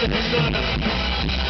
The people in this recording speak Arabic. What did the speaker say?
النار